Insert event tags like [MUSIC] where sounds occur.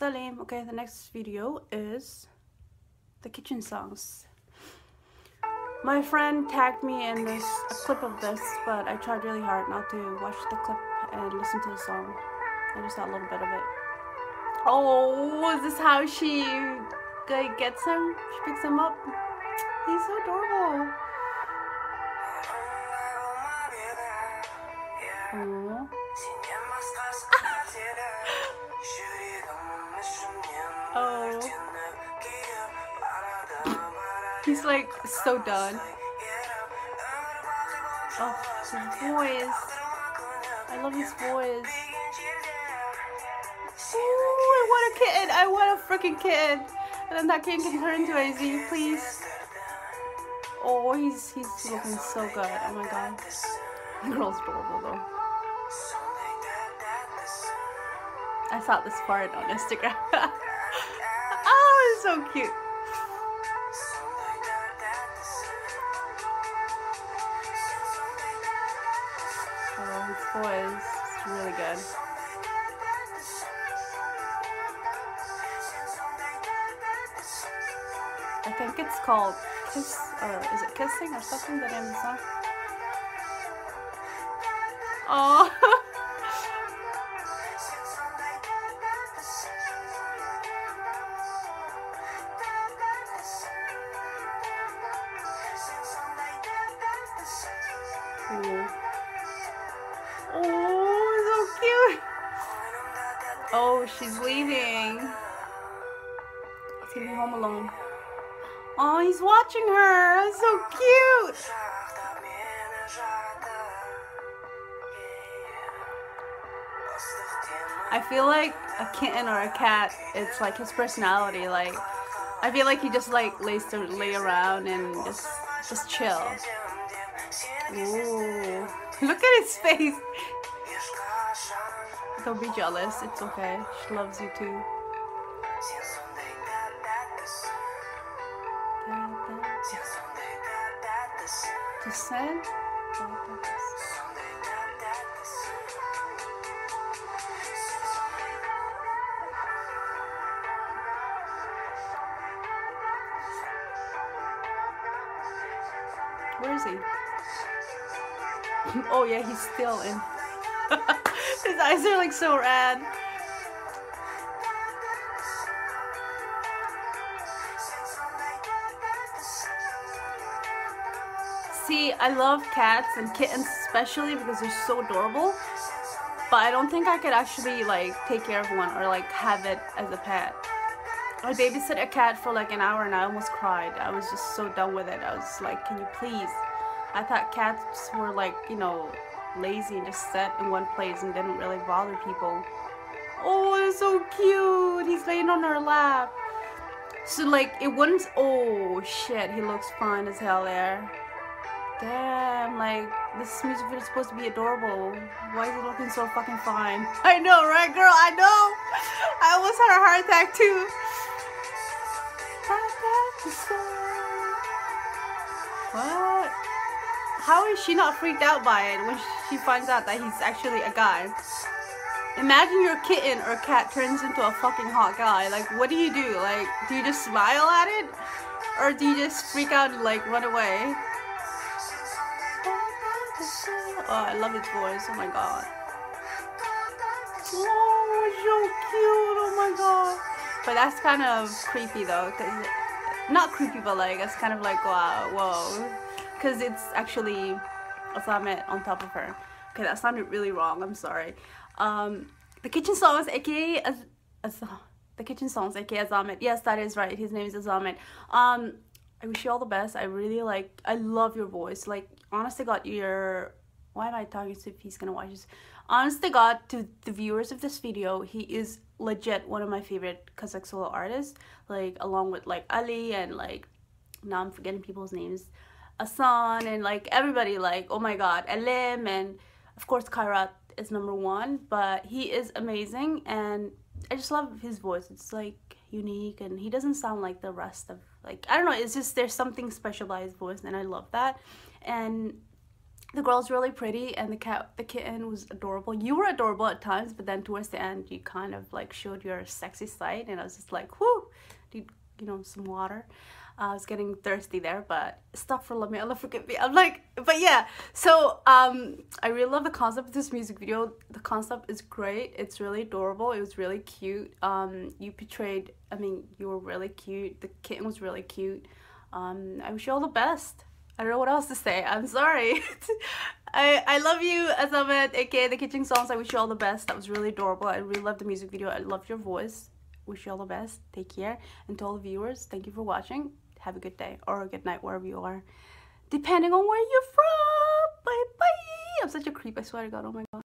Salim. Okay, the next video is the kitchen songs. My friend tagged me in this a clip of this, but I tried really hard not to watch the clip and listen to the song. I just saw a little bit of it. Oh, is this how she gets him? She picks him up. He's so adorable. Aww. He's like so done. Oh, his voice. I love his voice. Ooh, I want a kitten. I want a freaking kitten. And then that kitten can turn into a Z, please. Oh, he's he's looking so good. Oh my god. The girl's adorable though. I saw this part on Instagram. [LAUGHS] oh, it's so cute. I think it's called Kiss, or is it Kissing or something, the name of the song? Oh. [LAUGHS] Oh, so cute. Oh, she's leaving. He's gonna be home alone. Oh, he's watching her. That's so cute. I feel like a kitten or a cat, it's like his personality. Like, I feel like he just like lays to lay around and just just chill. Ooh, [LAUGHS] look at his face. Don't be jealous. It's okay. She loves you too. Descend. Where is he? [LAUGHS] oh yeah, he's still in. [LAUGHS] His eyes are like so rad. See, I love cats and kittens especially because they're so adorable. But I don't think I could actually like take care of one or like have it as a pet. I babysit a cat for like an hour and I almost cried. I was just so done with it. I was like, can you please? I thought cats were like, you know, lazy and just sat in one place and didn't really bother people. Oh, it's so cute. He's laying on her lap. So like, it wouldn't, oh shit, he looks fine as hell there. Damn, like, this music video is supposed to be adorable. Why is it looking so fucking fine? [LAUGHS] I know, right, girl? I know. I almost had a heart attack too. What? How is she not freaked out by it when she finds out that he's actually a guy? Imagine your kitten or cat turns into a fucking hot guy. Like, what do you do? Like, do you just smile at it? Or do you just freak out and, like, run away? Oh, I love its voice. Oh my god. Oh, so cute. Oh my god. But that's kind of creepy though. Cause not creepy, but like, it's kind of like, wow, whoa. Because it's actually Azamet on top of her. Okay, that sounded really wrong. I'm sorry. Um, the kitchen songs, aka Az Az the kitchen songs, aka Azamet. Yes, that is right. His name is Azamet. Um, I wish you all the best. I really like. I love your voice. Like, honestly, God, your. Why am I talking to if he's gonna watch this? Honest to God, to the viewers of this video, he is legit one of my favorite Kazakh solo artists. Like, along with like Ali and like, now I'm forgetting people's names. Asan and like everybody. Like, oh my God, Elim and of course Kairat is number one. But he is amazing and I just love his voice. It's like unique and he doesn't sound like the rest of like I don't know, it's just there's something special about his voice and I love that. And the girl's really pretty and the cat the kitten was adorable. You were adorable at times but then towards the end you kind of like showed your sexy side and i was just like whoo need you know some water. Uh, i was getting thirsty there but astaghfirullah [LAUGHS] forgive me. I'm like but yeah so um i really love the concept of this music video. The concept is great. It's really adorable. It was really cute. Um you portrayed i mean you were really cute. The kitten was really cute. Um i wish you all the best I don't know what else to say. I'm sorry. [LAUGHS] I I love you, Azamet, aka the Kitchen Songs. I wish you all the best. That was really adorable. I really loved the music video. I loved your voice. Wish you all the best. Take care. And to all the viewers, thank you for watching. Have a good day or a good night wherever you are. Depending on where you're from. Bye bye. I'm such a creep, I swear to God. Oh my God.